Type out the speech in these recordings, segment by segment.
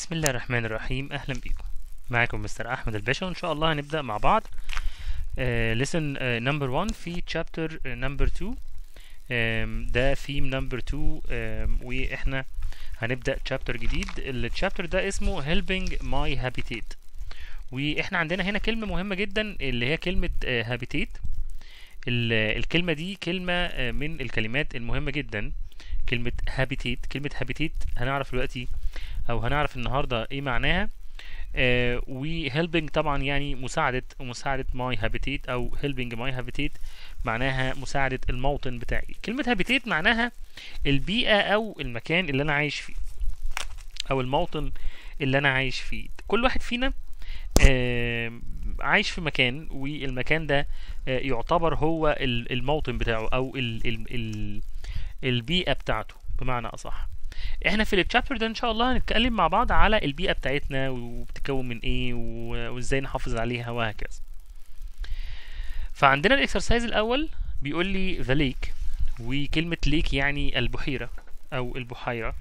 بسم الله الرحمن الرحيم. أهلا بيكم معاكم مستر أحمد الباشا وإن شاء الله هنبدأ مع بعض. lesson number 1 في chapter number 2 um, ده theme number 2 um, وإحنا هنبدأ chapter جديد. ال chapter ده اسمه helping my habitat وإحنا عندنا هنا كلمة مهمة جدا اللي هي كلمة uh, habitat الكلمة دي كلمة uh, من الكلمات المهمة جدا. كلمة habitat كلمة habitat هنعرف دلوقتي أو هنعرف النهارده إيه معناها. آه و helping طبعا يعني مساعدة مساعدة my habitat أو helping my habitat معناها مساعدة الموطن بتاعي. كلمة habitat معناها البيئة أو المكان اللي أنا عايش فيه أو الموطن اللي أنا عايش فيه. كل واحد فينا آه عايش في مكان والمكان ده آه يعتبر هو الموطن بتاعه ال البيئة بتاعته. بمعنى أصح إحنا في ال chapter ده ان شاء الله هنتكلم مع بعض على البيئة بتاعتنا وبتتكون من إيه وازاي نحافظ عليها وهكذا. فعندنا ال exercise الأول بيقول لي the lake وكلمة lake يعني البحيرة أو البحيرة.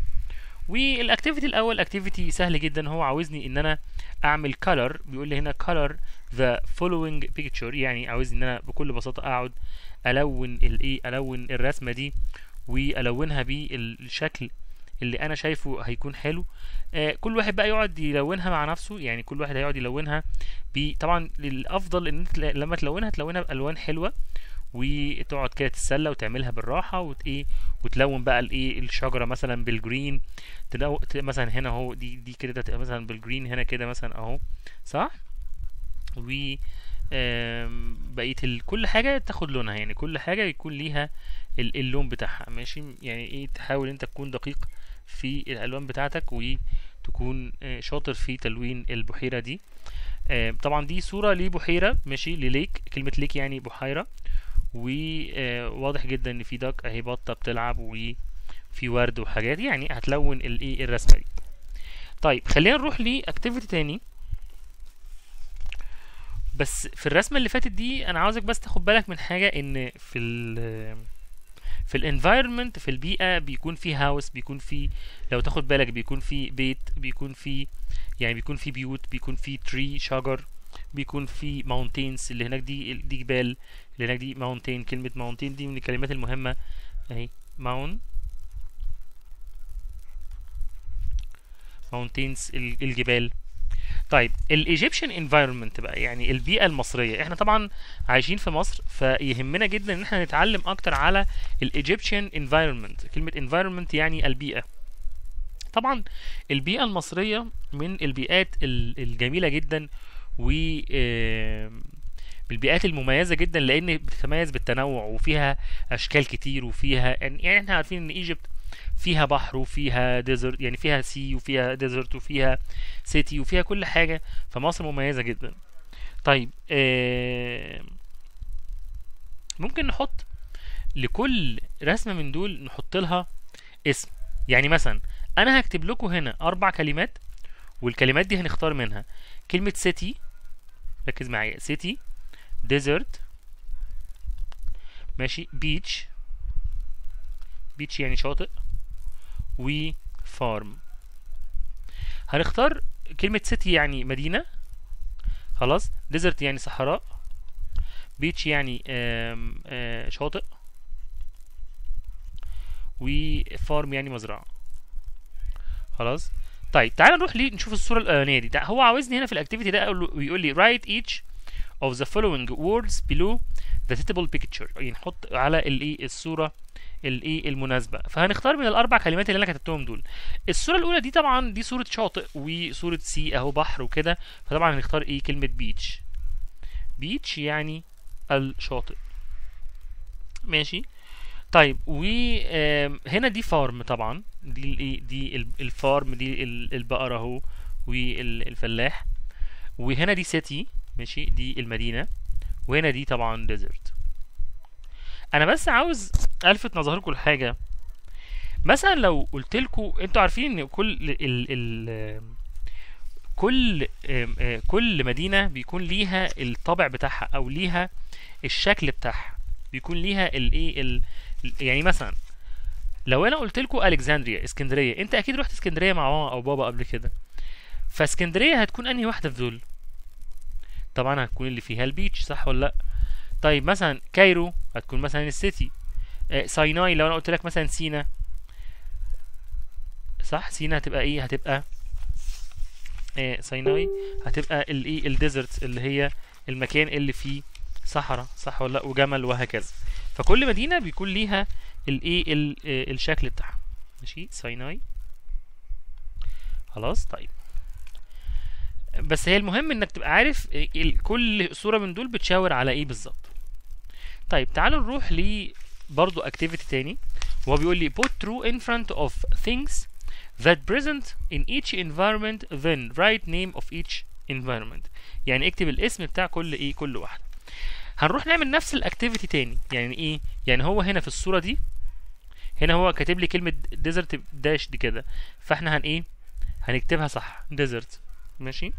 وال activity الأول activity سهل جدا هو عاوزني إن أنا أعمل color. بيقول لي هنا color the following picture يعني عاوزني إن أنا بكل بساطة أقعد ألون الايه ألون الرسمة دي وألونها بالشكل اللي أنا شايفه هيكون حلو. آه كل واحد بقى يقعد يلونها مع نفسه يعني كل واحد هيقعد يلونها طبعا الأفضل إن أنت لما تلونها تلونها بألوان حلوة وتقعد كده تتسلى وتعملها بالراحة وت إيه وتلون بقى الايه الشجرة مثلا بالجرين تلو... مثلا هنا أهو دي دي كده تبقى مثلا بالجرين هنا كده مثلا أهو صح؟ و بقيه. كل حاجة تاخد لونها يعني كل حاجة يكون ليها اللون بتاعها ماشي؟ يعني إيه تحاول أنت تكون دقيق في الألوان بتاعتك وتكون شاطر في تلوين البحيرة دي. طبعا دي صورة لبحيرة ماشي لليك كلمة ليك يعني بحيرة. وواضح جدا إن في دك أهي بطة بتلعب وفي ورد وحاجات يعني هتلون الايه الرسمة دي. طيب خلينا نروح ل activity تاني. بس في الرسمة اللي فاتت دي أنا عاوزك بس تاخد بالك من حاجة إن في ال في ال environment في البيئة بيكون في house بيكون في لو تاخد بالك بيكون في بيت بيكون في يعني بيكون في بيوت بيكون في tree شجر بيكون في mountains اللي هناك دي دي جبال اللي هناك دي mountain كلمة mountain دي من الكلمات المهمة أهي. moun- mountains الجبال. طيب ال Egyptian environment بقى يعني البيئة المصرية. إحنا طبعا عايشين في مصر فيهمنا جدا إن إحنا نتعلم أكتر على ال Egyptian environment كلمة environment يعني البيئة. طبعا البيئة المصرية من البيئات الجميلة جدا و البيئات المميزة جدا لأن بتتميز بالتنوع وفيها أشكال كتير وفيها يعني إحنا عارفين إن Egypt فيها بحر وفيها desert يعني فيها sea وفيها desert وفيها city وفيها كل حاجة فمصر مميزة جدا. طيب آه ممكن نحط لكل رسمة من دول نحط لها اسم. يعني مثلا أنا هكتب لكم هنا أربع كلمات والكلمات دي هنختار منها. كلمة city ركز معايا city desert ماشي beach beach يعني شاطئ. و farm هنختار كلمة city يعني مدينة. خلاص. desert يعني صحراء. beach يعني آم آم شاطئ. و farm يعني مزرعة. خلاص. طيب تعال نروح ليه نشوف الصورة الأولانية دي هو عاوزني هنا في ال activity ده بيقول لي write each of the following words below the suitable picture. يعني نحط على الايه الصورة الايه المناسبة. فهنختار من الأربع كلمات اللي أنا كتبتهم دول. الصورة الأولى دي طبعا دي صورة شاطئ وصورة sea أهو بحر وكده. فطبعا هنختار إيه كلمة beach beach يعني الشاطئ. ماشي؟ طيب وهنا دي farm طبعا. دي دي ال farm دي البقرة أهو والفلاح وهنا دي سيتي ماشي؟ دي المدينة. وهنا دي طبعا ديزرت أنا بس عاوز ألفت نظركم لحاجة. مثلا لو قلت لكم أنتوا عارفين إن كل ال ال كل كل مدينة بيكون ليها الطابع بتاعها أو ليها الشكل بتاعها. بيكون ليها الايه يعني مثلا لو أنا قلت لكم Alexandria إسكندرية أنت أكيد رحت إسكندرية مع ماما أو بابا قبل كده. فإسكندرية هتكون أنهي واحدة في دول؟ طبعا هتكون اللي فيها ال beach صح ولا لأ؟ طيب مثلا Cairo هتكون مثلا ال city. آه، Sinai لو أنا قلت لك مثلا سينا. صح؟ سينا هتبقى إيه؟ هتبقى آه، Sinai هتبقى الايه ال desert اللي هي المكان اللي فيه صحراء صح ولا لأ؟ وجمل وهكذا. فكل مدينة بيكون ليها الايه ال- آه، الشكل بتاعها. ماشي؟ سايناي. خلاص؟ طيب. بس هي المهم إنك تبقى عارف ال- كل صورة من دول بتشاور على إيه بالظبط. طيب تعالوا نروح ل برضه activity تاني. وهو بيقول لي put true in front of things that present in each environment then write name of each environment. يعني اكتب الاسم بتاع كل إيه كل واحدة. هنروح نعمل نفس ال activity تاني. يعني إيه؟ يعني هو هنا في الصورة دي هنا هو كاتب لي كلمة desert dash دي كده. فإحنا هن إيه؟ هنكتبها صح. desert. ماشي؟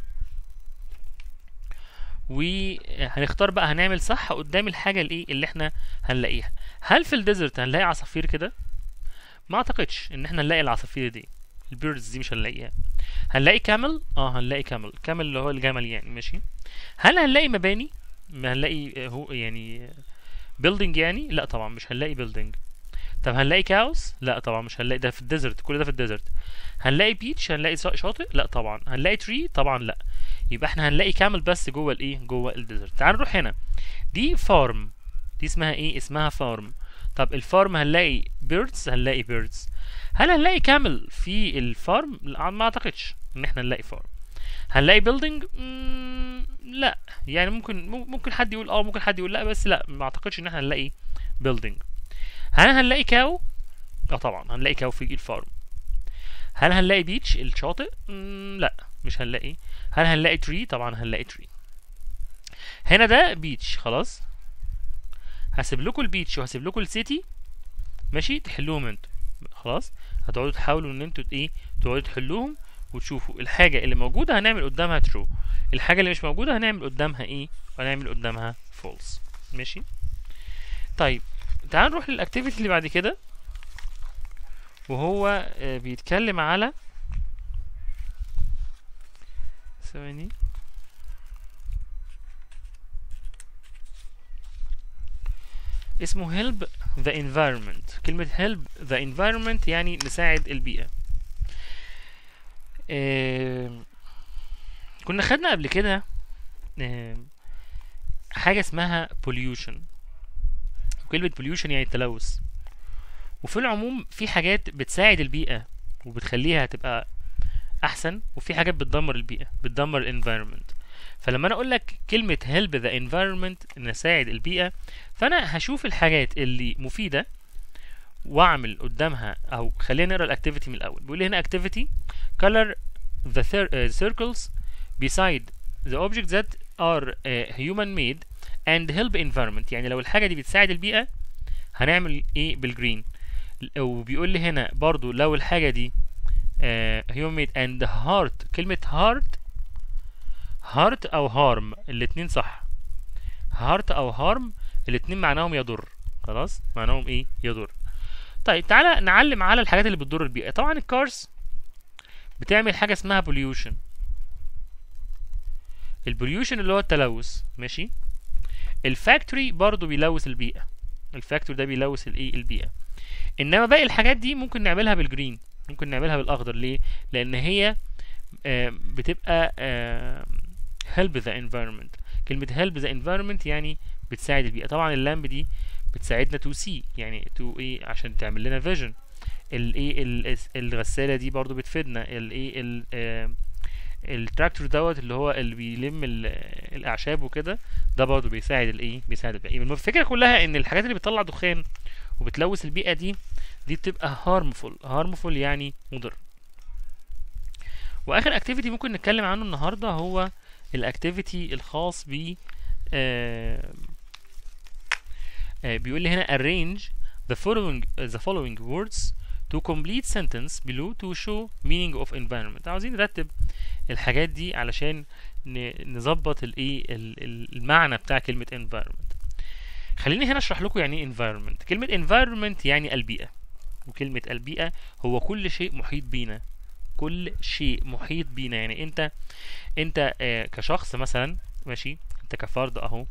وهنختار بقى هنعمل صح قدام الحاجة الإيه اللي إحنا هنلاقيها. هل في ال desert هنلاقي عصافير كده؟ ما أعتقدش إن إحنا نلاقي العصافير دي. ال birds دي مش هنلاقيها. هنلاقي camel؟ آه هنلاقي camel. camel اللي هو الجمل يعني ماشي. هل هنلاقي مباني؟ ما هنلاقي آه، هو يعني building يعني؟ لا طبعا مش هنلاقي building طب هنلاقي cows لا طبعا مش هنلاقي. ده في ال desert كل ده في ال desert. هنلاقي beach هنلاقي شا- شاطئ؟ لا طبعا. هنلاقي tree؟ طبعا لا. يبقى إحنا هنلاقي camel بس جوه الايه؟ جوه ال desert. تعال نروح هنا. دي farm. دي اسمها إيه؟ اسمها farm. طب ال farm هنلاقي birds؟ هنلاقي birds. هل هنلاقي camel في ال farm؟ لا ما اعتقدش ان إحنا نلاقي farm. هنلاقي building لا. يعني ممكن ممكن حد يقول آه ممكن حد يقول لا بس لا ما اعتقدش ان إحنا هنلاقي building هل هنلاقي cow؟ آه طبعا هنلاقي cow في ال farm. هل هنلاقي beach الشاطئ؟ لا مش هنلاقي. هل هنلاقي tree طبعا هنلاقي tree هنا ده beach خلاص. هسيب لكم ال beach وهسيب لكم ال city ماشي؟ تحلوهم أنتوا. خلاص؟ هتقعدوا تحاولوا ان أنتوا إيه تقعدوا تحلوهم وتشوفوا. الحاجة اللي موجودة هنعمل قدامها true الحاجة اللي مش موجودة هنعمل قدامها إيه؟ هنعمل قدامها false ماشي؟ طيب تعال نروح لل activity اللي بعد كده. وهو آه، بيتكلم على ثواني. اسمه help the environment. كلمة help the environment يعني نساعد البيئة. كنا خدنا قبل كده حاجة اسمها pollution. وكلمة pollution يعني التلوث. وفي العموم في حاجات بتساعد البيئة وبتخليها تبقى أحسن وفي حاجات بتدمر البيئة بتدمر ال environment فلما أنا أقول لك كلمة help the environment نساعد البيئة فأنا هشوف الحاجات اللي مفيدة وأعمل قدامها أو خلينا نقرأ ال activity من الأول. بيقول لي هنا activity color the circles beside the objects that are uh, human made and help environment. يعني لو الحاجة دي بتساعد البيئة هنعمل إيه بال green وبيقول لي هنا برضو لو الحاجة دي made and hurt كلمة hurt hurt أو harm الاتنين صح. hurt أو harm الاتنين معناهم يضر. خلاص؟ معناهم إيه؟ يضر. طيب تعالى نعلم على الحاجات اللي بتضر البيئة. طبعا ال cars بتعمل حاجة اسمها pollution. ال pollution اللي هو التلوث ماشي؟ ال factory برضو بيلوث البيئة. ال factory ده بيلوث الايه؟ البيئة. إنما باقي الحاجات دي ممكن نعملها بال green ممكن نعملها بالأخضر. ليه؟ لأن هي آه، بتبقى آه، help the environment. كلمة help the environment يعني بتساعد البيئة. طبعا ال lamp دي بتساعدنا to see يعني to إيه؟ عشان تعمل لنا vision الايه ال- الغسالة دي برضو بتفيدنا. الايه ال- آه، التراكتور دوت اللي هو اللي بيلم ال- الأعشاب وكده ده برضو بيساعد الايه بيساعد البيئة يبقى الفكرة كلها إن الحاجات اللي بتطلع دخان وبتلوث البيئة دي دي بتبقى harmful. harmful يعني مضر. وآخر activity ممكن نتكلم عنه النهارده هو ال activity الخاص ب آه، آه، بيقول لي هنا arrange the following the following words to complete sentence below to show meaning of environment. عاوزين نرتب الحاجات دي علشان نظبط الايه ال- ال- المعنى بتاع كلمة environment. خليني هنا اشرح لكم يعني إيه environment. كلمة environment يعني البيئة. وكلمة البيئة هو كل شيء محيط بينا. كل شيء محيط بينا. يعني انت انت آه، كشخص مثلا ماشي؟ انت كفرد اهو.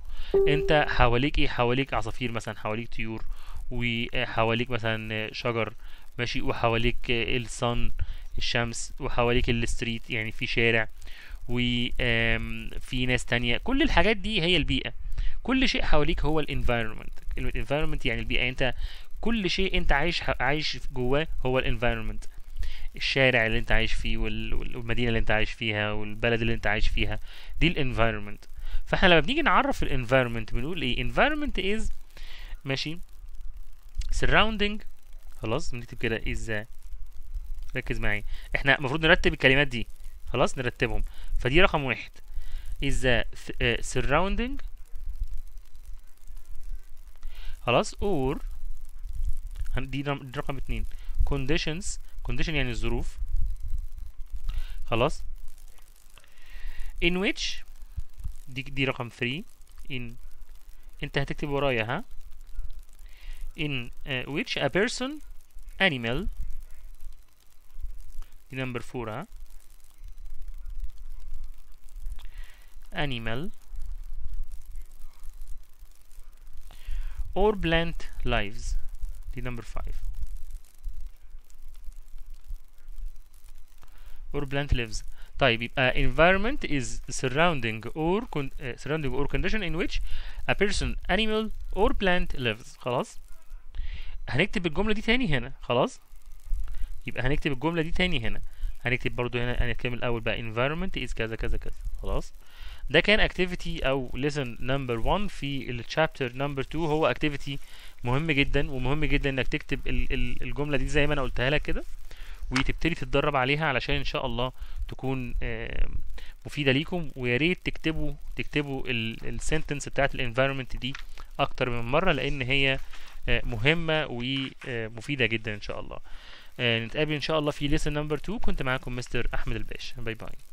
انت حواليك إيه؟ حواليك عصافير مثلا حواليك طيور وحواليك مثلا آه، شجر ماشي وحواليك ال sun الشمس وحواليك ال street يعني في شارع وفي ناس تانية. كل الحاجات دي هي البيئة. كل شيء حواليك هو ال environment environment يعني البيئة. انت كل شيء انت عايش عايش جواه هو ال environment الشارع اللي انت عايش فيه وال- وال- والمدينة اللي انت عايش فيها والبلد اللي انت عايش فيها. دي ال environment فاحنا لما بنيجي نعرف الانفايرمنت بنقول إيه؟ environment is ماشي surrounding خلاص بنكتب كده is ركز معايا. إحنا المفروض نرتب الكلمات دي. خلاص نرتبهم. فدي رقم واحد. th- uh, surrounding. خلاص. or دي رقم اتنين. conditions. condition يعني الظروف. خلاص. in which دي دي رقم 3 in انت هتكتب ورايا ها؟ in uh, which a person animal دي number 4 ها animal or plant lives دي number 5 or plant lives طيب يبقى environment is surrounding or con uh, surrounding or condition in which a person animal or plant lives خلاص هنكتب الجملة دي تاني هنا خلاص؟ يبقى هنكتب الجملة دي تاني هنا. هنكتب برضو هنا هنكتب الأول بقى environment is كذا كذا كذا خلاص؟ ده كان activity أو lesson number 1 في ال chapter number 2 هو activity مهم جدا ومهم جدا إنك تكتب ال ال الجملة دي زي ما أنا قلتها لك كده وتبتدي تتدرب عليها علشان إن شاء الله تكون مفيدة ليكم. ويا ريت تكتبوا تكتبوا ال sentence بتاعت ال environment دي أكتر من مرة لأن هي مهمة ومفيدة جدا إن شاء الله. آه، نتقابل إن شاء الله في lesson number 2 كنت معاكم Mr. أحمد الباش. bye bye